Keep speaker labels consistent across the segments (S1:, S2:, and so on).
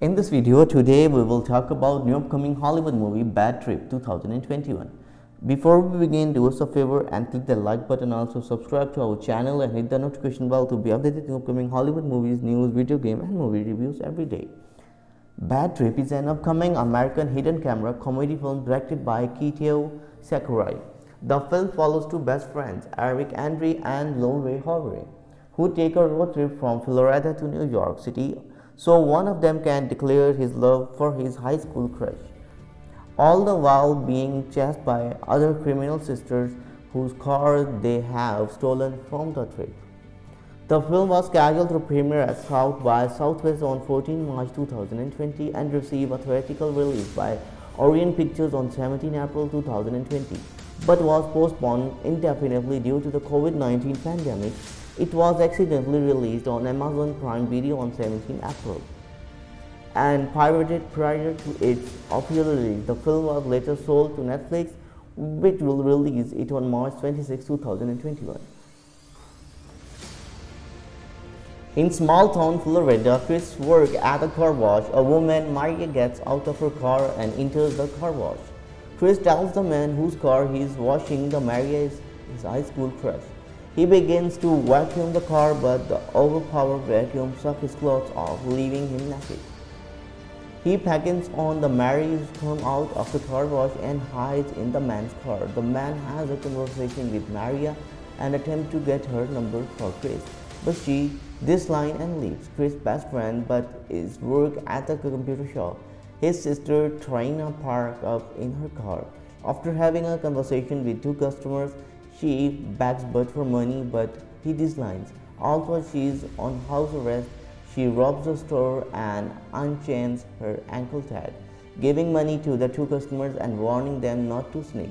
S1: In this video today we will talk about new upcoming Hollywood movie Bad Trip 2021. Before we begin do us a favor and click the like button also subscribe to our channel and hit the notification bell to be updated on upcoming Hollywood movies, news, video game and movie reviews every day. Bad Trip is an upcoming American hidden camera comedy film directed by Kitao Sakurai. The film follows two best friends, Eric Andre and Lil Rel Howery, who take a road trip from Florida to New York City so one of them can declare his love for his high school crush, all the while being chased by other criminal sisters whose car they have stolen from the trip. The film was scheduled to premiere at South by Southwest on 14 March 2020 and receive a theatrical release by Orion Pictures on 17 April 2020, but was postponed indefinitely due to the COVID-19 pandemic it was accidentally released on Amazon Prime Video on 17 April and pirated prior to its official release. The film was later sold to Netflix, which will release it on March 26, 2021. In small town Florida, Chris works at a car wash. A woman, Maria, gets out of her car and enters the car wash. Chris tells the man whose car he is washing the Maria is his high school crush. He begins to vacuum the car, but the overpowered vacuum sucks his clothes off, leaving him naked. He beckons on the Mary's come out of the car wash and hides in the man's car. The man has a conversation with Maria and attempts to get her number for Chris, but she dislikes and leaves. Chris' best friend, Bud is work at the computer shop. His sister Trina park up in her car. After having a conversation with two customers, she begs Bud for money, but he declines. Although she is on house arrest, she robs the store and unchains her ankle tag, giving money to the two customers and warning them not to snitch.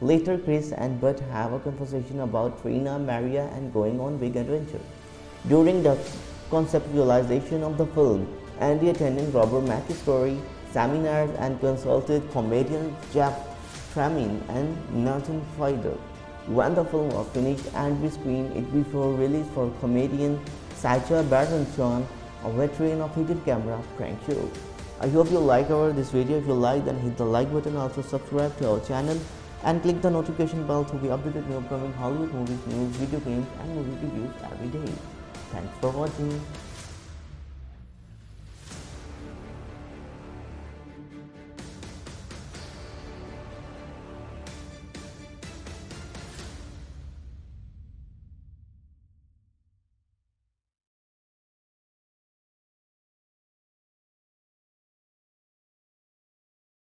S1: Later, Chris and Bud have a conversation about Trina, Maria, and going on big adventure. During the conceptualization of the film, Andre attended Robert McKee's story seminars and consulted comedians Jeff Tremaine and Nathan Fielder. When the film was finished and we screened it before release for comedian Sacha Baron Cohen, a veteran of hidden camera prank. I hope you like our this video. If you like then hit the like button also subscribe to our channel and click the notification bell to be updated with upcoming Hollywood movies, news, video games and movie reviews every day. Thanks for watching.